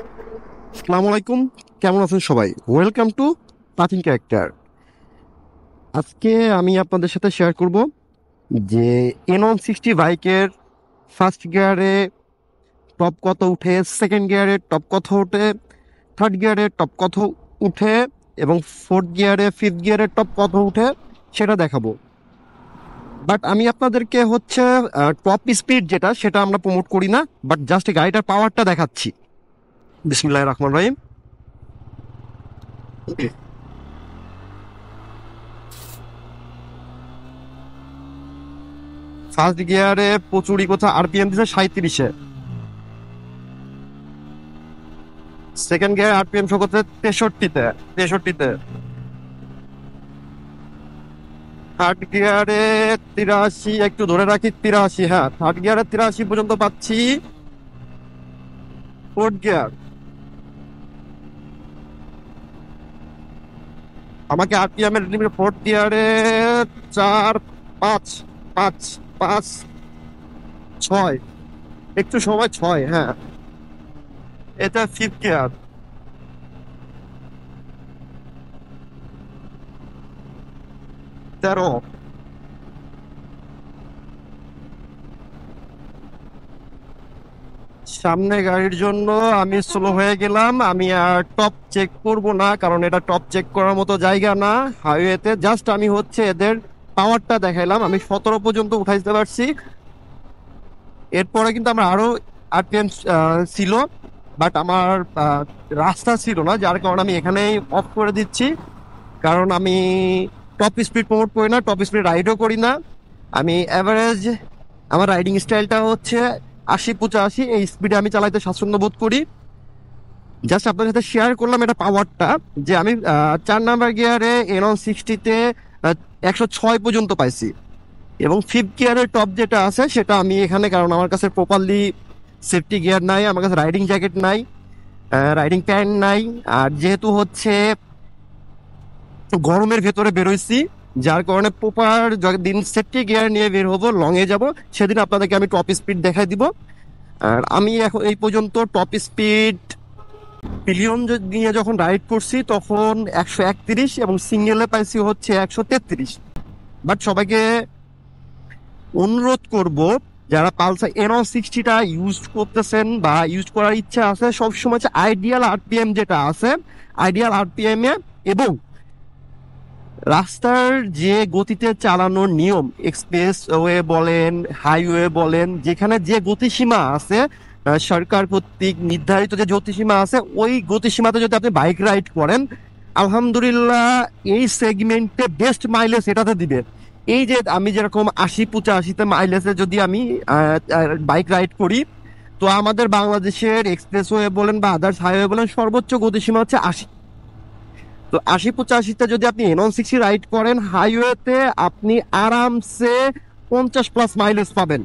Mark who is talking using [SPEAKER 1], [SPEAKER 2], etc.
[SPEAKER 1] আসসালামু আলাইকুম। কেমন আছেন সবাই? ওয়েলকাম টু পাচিং ক্যারেক্টার আজকে আমি আপনাদের সাথে শেয়ার করব যে এন ওয়ান সিক্সটি বাইকের ফার্স্ট গিয়ারে টপ কত উঠে সেকেন্ড গিয়ারে টপ কত ওঠে থার্ড গিয়ারে টপ কত উঠে, এবং ফোর্থ গিয়ারে ফিফথ গিয়ারে টপ কত উঠে সেটা দেখাবো। বাট আমি আপনাদেরকে হচ্ছে টপ স্পিড যেটা, সেটা আমরা প্রমোট করি না বাট জাস্ট গাড়িটার পাওয়ারটা দেখাচ্ছি। বিসমিল্লাহ রহমান রহিম। ফার্স্ট গিয়ারে প্রচুরই কোথাও আরপিএম দিছে সাঁত্রিশে সেকেন্ড গিয়ার আরপিএম শো করতে তেষট্টিতে তেষট্টিতে। থার্ড গিয়ারে তিরাশি, একটু ধরে রাখি, তিরাশি হ্যাঁ। থার্ড গিয়ারে তিরাশি পর্যন্ত পাচ্ছি। Fourth gear. আমাকে আরপিএমের লিমিট ফোর্থ ইয়ারে চার, পাঁচ পাঁচ পাঁচ, ছয়। একটু সময় ছয় হ্যাঁ। এটা ফিফথ ইয়ার তেরো। সামনে গাড়ির জন্য আমি স্লো হয়ে গেলাম। আমি আর টপ চেক করব না, কারণ এটা টপ চেক করার মতো জায়গা না। হাইওয়েতে জাস্ট আমি হচ্ছে এদের পাওয়ারটা দেখাইলাম। আমি সতেরো পর্যন্ত উঠাইতে পারছি। এরপরে কিন্তু আমার আরও আরপিএম ছিল বাট আমার রাস্তা ছিল না, যার কারণে আমি এখানেই অফ করে দিচ্ছি। কারণ আমি টপ স্পিড প্রমোট করি না টপ স্পিড রাইডও করি না। আমি অ্যাভারেজ আমার রাইডিং স্টাইলটা হচ্ছে আশি, পঁচাশি, এই স্পিডে আমি চালাইতে স্বাচ্ছন্দ্য বোধ করি। জাস্ট আপনার সাথে শেয়ার করলাম এটা পাওয়ারটা যে আমি চার নাম্বার গিয়ারে এন অন সিক্সটিতে একশো ছয় পর্যন্ত পাইছি। এবং ফিফথ গিয়ারের টপ যেটা আছে, সেটা আমি এখানে, কারণ আমার কাছে প্রপারলি সেফটি গিয়ার নাই, আমার কাছে রাইডিং জ্যাকেট নাই রাইডিং প্যান্ট নাই। আর যেহেতু হচ্ছে গরমের ভেতরে বেরোইছি যার কারণে প্রপার দিন সেফটি গিয়ার নিয়ে বের হব লং এ যাব। সেদিন আপনাদেরকে আমি টপ স্পিড দেখাই দিব। আর আমি এখন এই পর্যন্ত টপ স্পিড পিলিয়ন নিয়ে যখন রাইড করছি, তখন একশো একত্রিশ এবং সিঙ্গেলে পাইছি হচ্ছে একশো তেত্রিশ। বাট সবাইকে অনুরোধ করব, যারা পালসার এনও সিক্সটিটা ইউজ করতেছেন বা ইউজ করার ইচ্ছা আছে, সবসময় আইডিয়াল আরপিএম যেটা আছে আইডিয়াল আরপিএম এ এবং রাস্তার যে গতিতে চালানোর নিয়ম এক্সপ্রেস ওয়ে বলেন হাইওয়ে বলেন, যেখানে যে গতিসীমা আছে সরকার কর্তৃক নির্ধারিত যে গতিসীমা আছে, ওই গতিসীমাতে যদি আপনি বাইক রাইড করেন, আলহামদুলিল্লাহ এই সেগমেন্টে বেস্ট মাইলেজ এটাতে দিবে। এই যে আমি যেরকম আশি পঁচাশিতে মাইলেজে যদি আমি বাইক রাইড করি, তো আমাদের বাংলাদেশের এক্সপ্রেসওয়ে বলেন বা আদার্স হাইওয়ে বলেন সর্বোচ্চ গতিসীমা হচ্ছে আশি। তো আশি পঁচাশিতে যদি আপনি এনন সিক্সটি রাইড করেন হাইওয়েতে আপনি আরামসে পঞ্চাশ প্লাস মাইলেজ পাবেন।